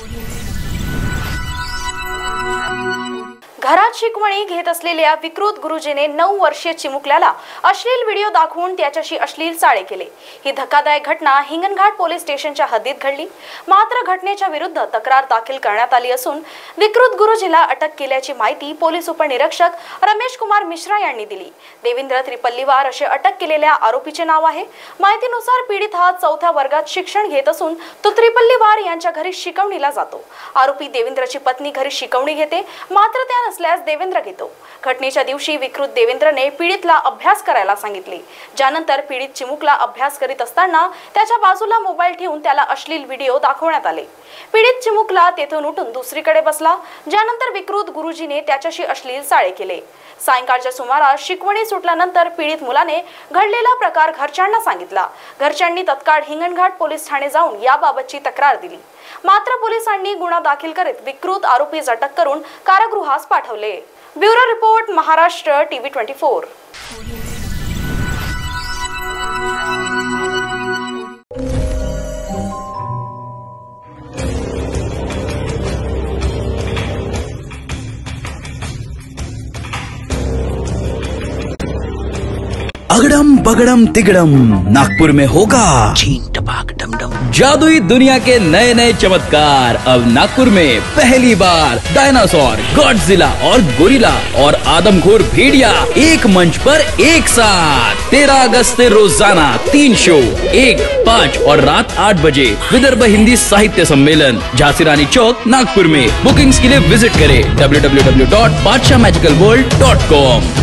Audio घरात शिकवणी घेत असलेल्या विकृत गुरुजीने नऊ वर्षीय चिमुकल्याला अश्लील व्हिडिओ दाखवून त्याच्याशी अश्लील चाळे केले. ही धक्कादायक घटना हिंगणघाट पोलीस स्टेशनच्या हद्दीत घडली. मात्र घटनेच्या विरुद्ध तक्रार दाखल करण्यात आली असून विकृत गुरुजीला अटक केल्याची माहिती पोलीस उपनिरीक्षक रमेश कुमार मिश्रा यांनी दिली. देवेंद्र त्रिपल्लीवार असे अटक केलेल्या आरोपीचे नाव आहे. माहितीनुसार पीडित हा चौथ्या वर्गात शिक्षण घेत असून तो त्रिपल्लीवार यांच्या घरी शिकवणीला जातो. आरोपी देवेंद्रची पत्नी घरी शिकवणी घेते. मात्र त्या नसल्यास देवेंद्र घेतो. घटनेच्या दिवशी विकृत देवेंद्रने पीडितला अभ्यास करायला सांगितले. ज्यानंतर पीडित चिमुकला अभ्यास करीत असताना त्याच्या बाजूला मोबाईल ठेवून त्याला अश्लील व्हिडिओ दाखवण्यात आले. पीडित चिमुकला तेथून उठून दुसरीकडे बसला. ज्यानंतर विकृत गुरुजीने त्याच्याशी अश्लील चाळे केले. सायंकाळच्या सुमारास शिकवणी सुटल्यानंतर पीडित मुलाने घडलेला प्रकार घरच्यांना सांगितला. घरच्यांनी तत्काळ हिंगणघाट पोलीस ठाणे जाऊन याबाबतची तक्रार दिली. मात्र पोलिसांनी गुन्हा दाखल करीत विकृत आरोपी अटक करून कारागृहास पाठवले. Bureau report Maharashtra TV twenty four. अगड़म बगड़म तिगड़म नागपुर में होगा। चीन टपाक डमडम। जादुई दुनिया के नए नए चमत्कार। अब नागपुर में पहली बार डायनासोर गॉडजिला और गोरिला और आदमखोर भेड़िया एक मंच पर एक साथ। तेरह अगस्त रोज़ाना तीन शो एक पाँच और रात आठ बजे विदर्भ हिंदी साहित्य सम्मेलन झांसी रानी चौक नागपुर में। बुकिंग्स के लिए विज़िट करें www.badshaahmagicalworld.com